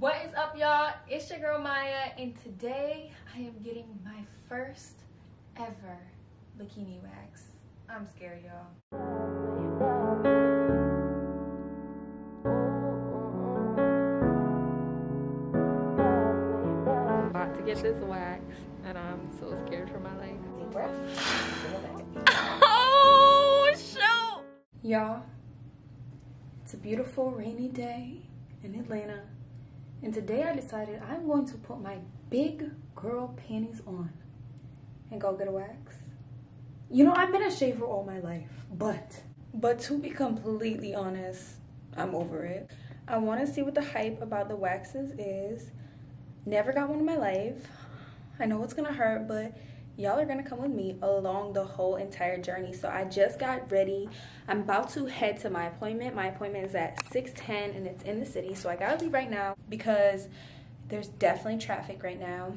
What is up, y'all? It's your girl Maya, and today I am getting my first ever bikini wax. I'm scared, y'all. I'm about to get this wax, and I'm so scared for my life. Deep breath. Oh, shoot! Y'all, it's a beautiful rainy day in Atlanta, and today I decided I'm going to put my big girl panties on and go get a wax. You know, I've been a shaver all my life, but but to be completely honest, I'm over it. I want to see what the hype about the waxes is. Never got one in my life. I know it's gonna hurt, but y'all are gonna come with me along the whole entire journey. So I just got ready. I'm about to head to my appointment. My appointment is at 6:10 and it's in the city. So I gotta leave right now because there's definitely traffic right now.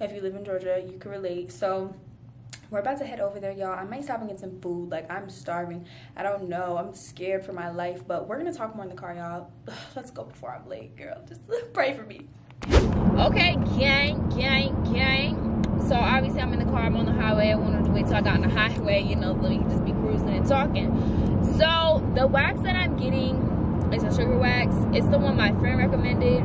If you live in Georgia, you can relate. So we're about to head over there, y'all. I might stop and get some food. Like, I'm starving. I don't know. I'm scared for my life, but we're gonna talk more in the car, y'all. Let's go before I'm late, girl. Just pray for me. Okay, gang, gang, gang. So obviously I'm in the car, I'm on the highway. I wanted to wait till I got on the highway, you know, so we can just be cruising and talking. So the wax that I'm getting is a sugar wax. It's the one my friend recommended.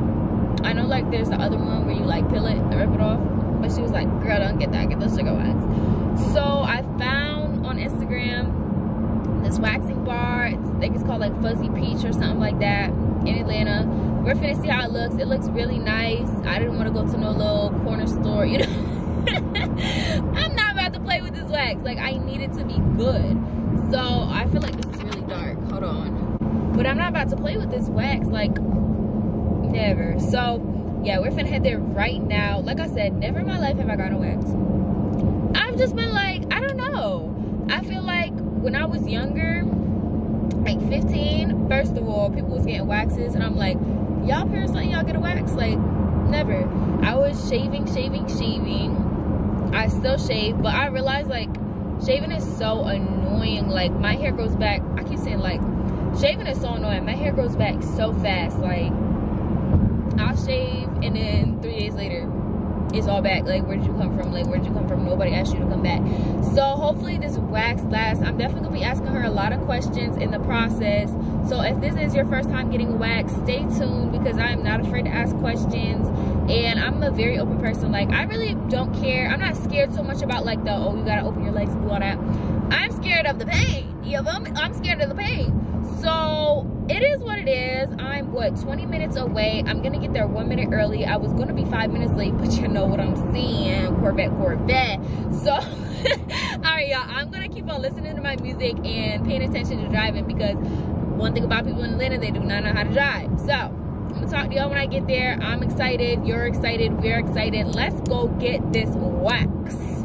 I know like there's the other one where you like peel it and rip it off. But she was like, girl, don't get that, get the sugar wax. So I found on Instagram this waxing bar. It's, I think it's called like Fuzzy Peach or something like that in Atlanta. We're finna see how it looks. It looks really nice. I didn't want to go to no little corner store, you know. I'm not about to wax. Like I need it to be good. So I feel like this is really dark. Hold on. But I'm not about to play with this wax. Like never. So yeah, we're finna head there right now. Like I said, never in my life have I gotten a wax. I've just been like, I don't know. I feel like when I was younger, like 15, first of all, people was getting waxes, and I'm like, y'all parents letting y'all get a wax? Like, never. I was shaving, shaving, shaving. I still shave, but I realized like shaving is so annoying. Like my hair grows back. I keep saying like shaving is so annoying. My hair grows back so fast. Like I'll shave and then three days later it's all back. Like, where did you come from? Like, where did you come from? Nobody asked you to come back. So, hopefully, this wax lasts. I'm definitely gonna be asking her a lot of questions in the process. So, if this is your first time getting a wax, stay tuned because I am not afraid to ask questions. And I'm a very open person. Like, I really don't care. I'm not scared so much about, like, the oh, you gotta open your legs and do all that. I'm scared of the pain. You know, I'm scared of the pain. So, it is what it is. I'm what 20 minutes away. I'm gonna get there one minute early. I was gonna be five minutes late, but you know what I'm seeing. Corvette, Corvette. So all right, y'all. I'm gonna keep on listening to my music and paying attention to driving because one thing about people in Atlanta, they do not know how to drive. So I'm gonna talk to y'all when I get there. I'm excited. You're excited. We're excited. Let's go get this wax.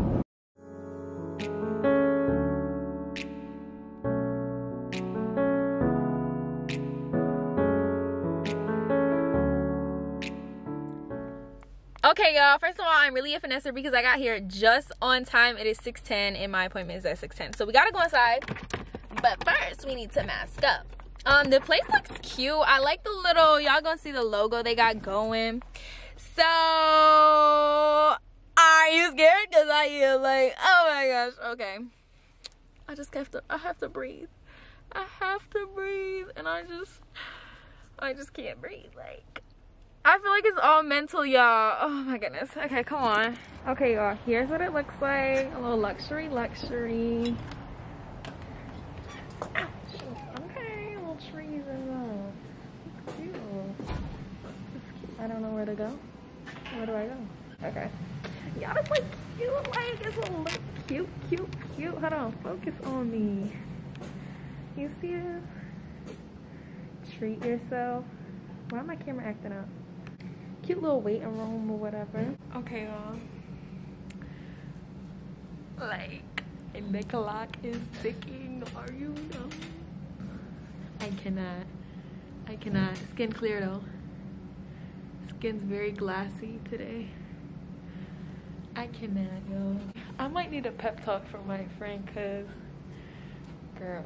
Okay, y'all. First of all, I'm really a finesser because I got here just on time. It is 6:10 and my appointment is at 6:10. So we gotta go inside. But first, we need to mask up. Um, the place looks cute. I like the little. Y'all gonna see the logo they got going. So, are you scared? Cause I am like, oh my gosh. Okay. I just have to. I have to breathe. I have to breathe, and I just, I just can't breathe. Like. I feel like it's all mental, y'all. Oh my goodness. Okay, come on. Okay, y'all. Here's what it looks like. A little luxury, luxury. Okay, little trees and. It's cute. It's cute. I don't know where to go. Where do I go? Okay. Y'all, it's like cute. Like, it's a little cute, cute, cute. Hold on. Focus on me. You see this? Treat yourself. Why my camera acting up? Cute little waiting room or whatever. Okay, y'all. Like, the clock is ticking. Are you know? I cannot. I cannot. Skin clear though. Skin's very glassy today. I cannot, yo. I might need a pep talk from my friend, cause, girl,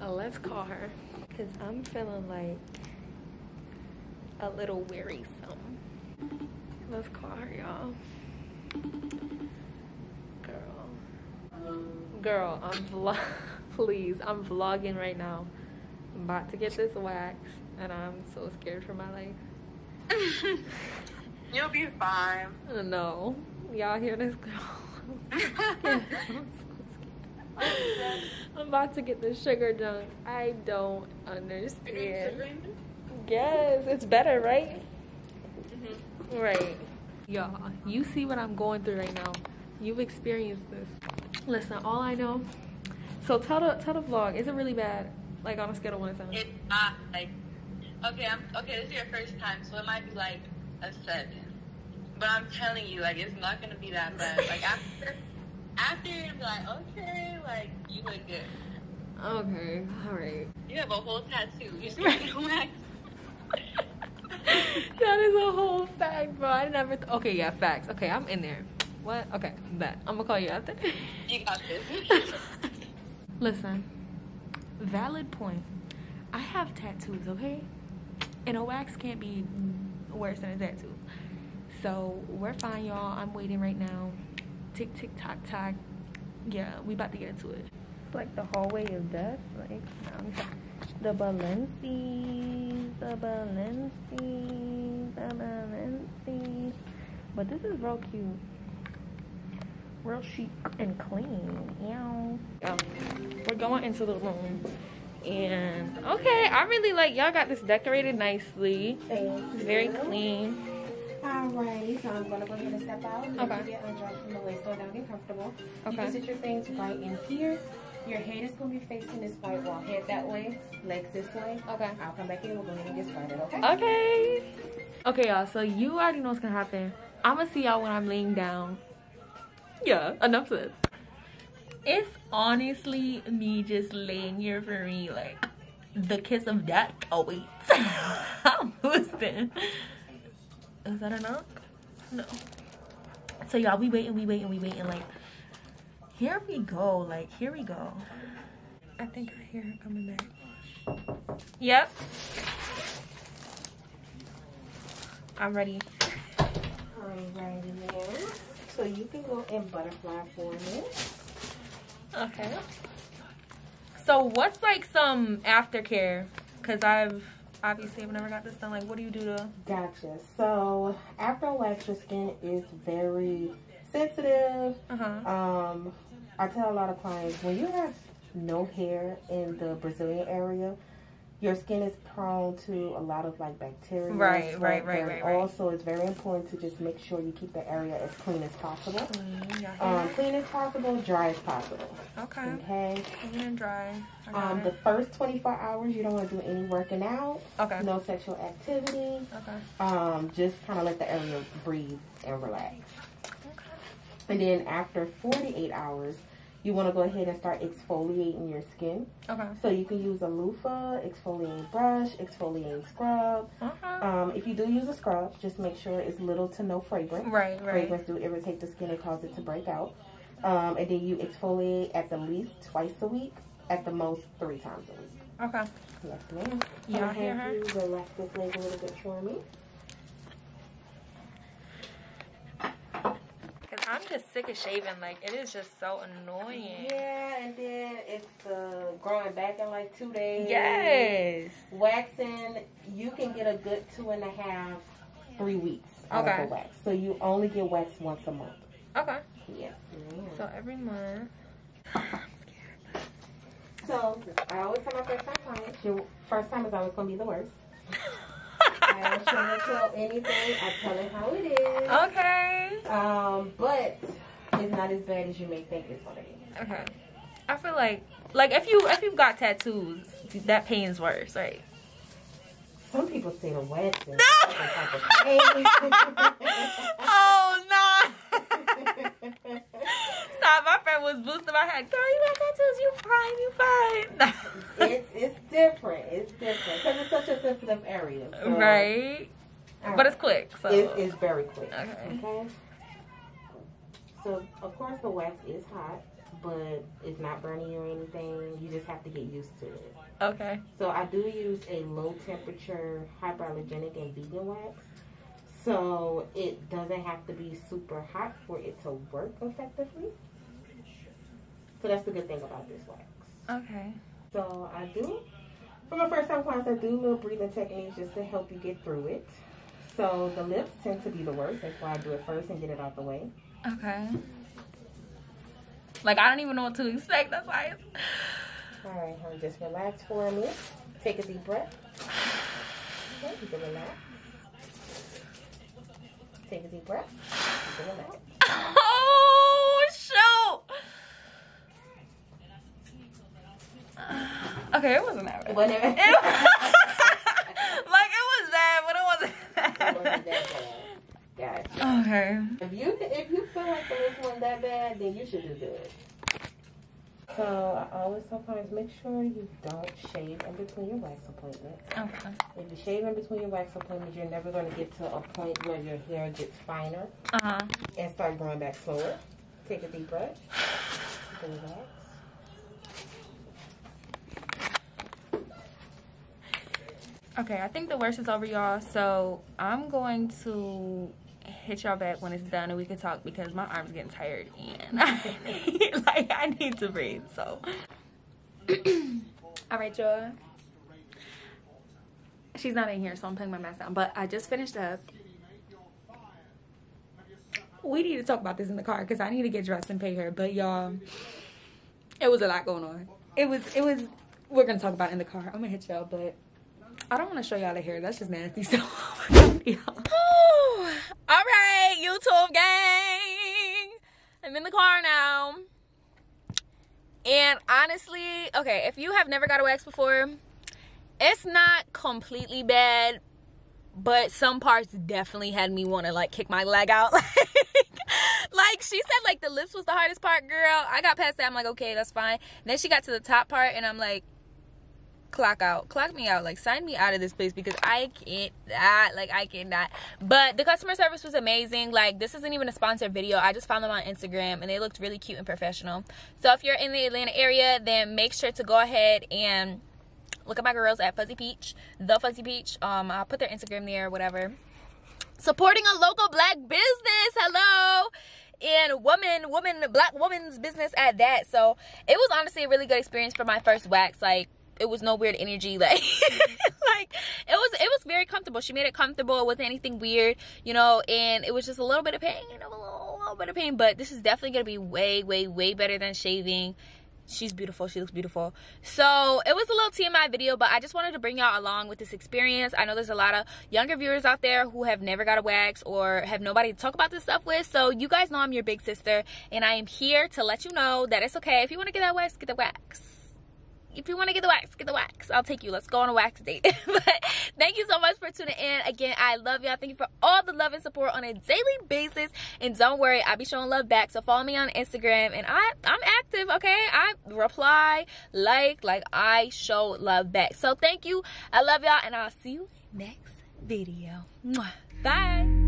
uh, let's call her. Cause I'm feeling like a little wearisome. Let's call her, y'all. Girl. Girl, I'm vlog. Please, I'm vlogging right now. I'm about to get this wax, and I'm so scared for my life. You'll be fine. No. Y'all hear this girl? I'm about to get the sugar dunk. I don't understand. Yes, it's better, right? Right. Y'all, you see what I'm going through right now. You've experienced this. Listen, all I know. So tell the tell the vlog. Is it really bad? Like on a scale of one to seven. It's not like okay. I'm okay. This is your first time, so it might be like a seven. But I'm telling you, like it's not gonna be that bad. Like after after you're gonna be like, okay, like you look good. Okay, all right. You have a whole tattoo. You just need to wax. that is a whole fact, bro. I never. Th- okay, yeah, facts. Okay, I'm in there. What? Okay, bet. I'm gonna call you after. You got this. Listen, valid point. I have tattoos, okay? And a wax can't be worse than a tattoo. So we're fine, y'all. I'm waiting right now. Tick, tick, tock, tock. Yeah, we about to get into it. It's like the hallway of death. Like, the Balenci, the Balenci, the Balenci. But this is real cute. Real chic and clean. Yeah. Um, we're going into the room. And okay, I really like y'all got this decorated nicely. It's very clean. Alrighty, so I'm gonna go ahead and step out. Okay. Get undressed from the waist on down, get comfortable. You Okay. can sit your things right in here. Your head is gonna be facing this white wall. Head that way, legs this way. Okay. I'll come back in. We'll go ahead and get started. Okay. Okay. Okay, y'all. So you already know what's gonna happen. I'm gonna see y'all when I'm laying down. Yeah, enough said. It's honestly me just laying here for me, like the kiss of death awaits. I'm boosting. Is that a knock? No. So y'all, we waiting, we waiting, we waiting. Like, here we go. Like, here we go. I think I hear her coming back. Yep. I'm ready. Alrighty, ma'am. So you can go in butterfly for me. Okay. So what's like some aftercare? Cause I've obviously I've never got this done. Like, what do you do to? Gotcha. So after wax, your skin is very sensitive. Uh huh. Um, I tell a lot of clients when you have no hair in the Brazilian area, your skin is prone to a lot of like bacteria. Right, right, right, right, right. Also, it's very important to just make sure you keep the area as clean as possible. Yeah. Um, clean as possible, dry as possible. okay. Okay. Clean and dry. Um, it. the first 24 hours, you don't want to do any working out, okay. no sexual activity. Okay. Um, just kind of let the area breathe and relax. And then after 48 hours, you want to go ahead and start exfoliating your skin. Okay. So you can use a loofah, exfoliating brush, exfoliating scrub. Okay. Um, if you do use a scrub, just make sure it's little to no fragrance. Right. Right. Fragrance do irritate the skin and cause it to break out. Um, and then you exfoliate at the least twice a week, at the most three times a week. Okay. Yes, ma'am. Y'all hear her? relax this leg a little bit for me. I'm just sick of shaving. Like it is just so annoying. Yeah, and then it's uh, growing back in like two days. Yes. Waxing, you can get a good two and a half, three weeks Okay. of the wax. So you only get waxed once a month. Okay. Yes. ma'am. So every month. So I always tell my first time clients, your first time is always going to be the worst. I don't sugarcoat anything. I tell it how it is. Okay. Um, but it's not as bad as you may think it's to be. Okay. I feel like like if you if you've got tattoos, that pain's worse, right? Some people say the is No! different type of pain. oh no! Stop! My friend was boosting my head. Girl, you got tattoos. You fine. You fine. it's it's different. It's different because it's such a sensitive area. So, right. all But it's quick. So. It's, it's very quick. Okay. Okay. So of course the wax is hot. but it's not burning or anything. You just have to get used to it. Okay. So I do use a low temperature hypoallergenic and vegan wax. So it doesn't have to be super hot for it to work effectively. So that's the good thing about this wax. Okay. So I do, for my first time clients, I do little breathing techniques just to help you get through it. So the lips tend to be the worst. That's why I do it first and get it out the way. Okay. Like I don't even know what to expect. That's why. It's... All right, honey, just relax for a minute. Take a deep breath. Okay, you can relax. Take a deep breath. You can relax. Oh shoot! Okay, it wasn't that bad. Whatever. It was, like it was bad, but it wasn't It wasn't that bad. Gotcha. Okay. If you if you feel like the lips wasn't that bad, then you should do good. So I always tell clients make sure you don't shave in between your wax appointments. Okay. If you shave in between your wax appointments, you're never going to get to a point where your hair gets finer Uh huh. and start growing back slower. Take a deep breath. Relax. Okay, I think the worst is over, y'all. So I'm going to hit y'all back when it's done and we can talk because my arm's getting tired and I need, like I need to breathe. So, all right, y'all. She's not in here, so I'm putting my mask down. But I just finished up. We need to talk about this in the car because I need to get dressed and pay her. But y'all, it was a lot going on. It was, it was. We're gonna talk about in the car. I'm gonna hit y'all, but I don't want to show y'all the hair. That's just nasty. So, all right, YouTube gang. I'm in the car now. And honestly, okay, if you have never got a wax before, it's not completely bad, but some parts definitely had me want to like kick my leg out. like she said, like the lips was the hardest part, girl. I got past that. I'm like, okay, that's fine. And then she got to the top part, and I'm like, clock out clock me out like sign me out of this place because i can't that like i cannot. But the customer service was amazing. Like this isn't even a sponsored video. I just found them on instagram and they looked really cute and professional. So if you're in the atlanta area then make sure to go ahead and look at my girls at fuzzy peach the fuzzy peach. Um i'll put their instagram there whatever. Supporting a local black business hello and woman woman black woman's business at that. So it was honestly a really good experience for my first wax like it was no weird energy like like it was it was very comfortable. She made it comfortable. With anything weird you know and it was just a little bit of pain a little, little bit of pain but this is definitely gonna be way way way better than shaving. She's beautiful. She looks beautiful. So it was a little tmi video but i just wanted to bring y'all along with this experience. I know there's a lot of younger viewers out there who have never got a wax or have nobody to talk about this stuff with. So you guys know i'm your big sister and i am here to let you know that it's okay. If you want to get that wax get the wax if you want to get the wax, get the wax. I'll take you. Let's go on a wax date. but thank you so much for tuning in. Again, I love y'all. Thank you for all the love and support on a daily basis. And don't worry, I'll be showing love back. So follow me on Instagram. And I, I'm active, okay? I reply, like, like I show love back. So thank you. I love y'all. And I'll see you next video. Bye.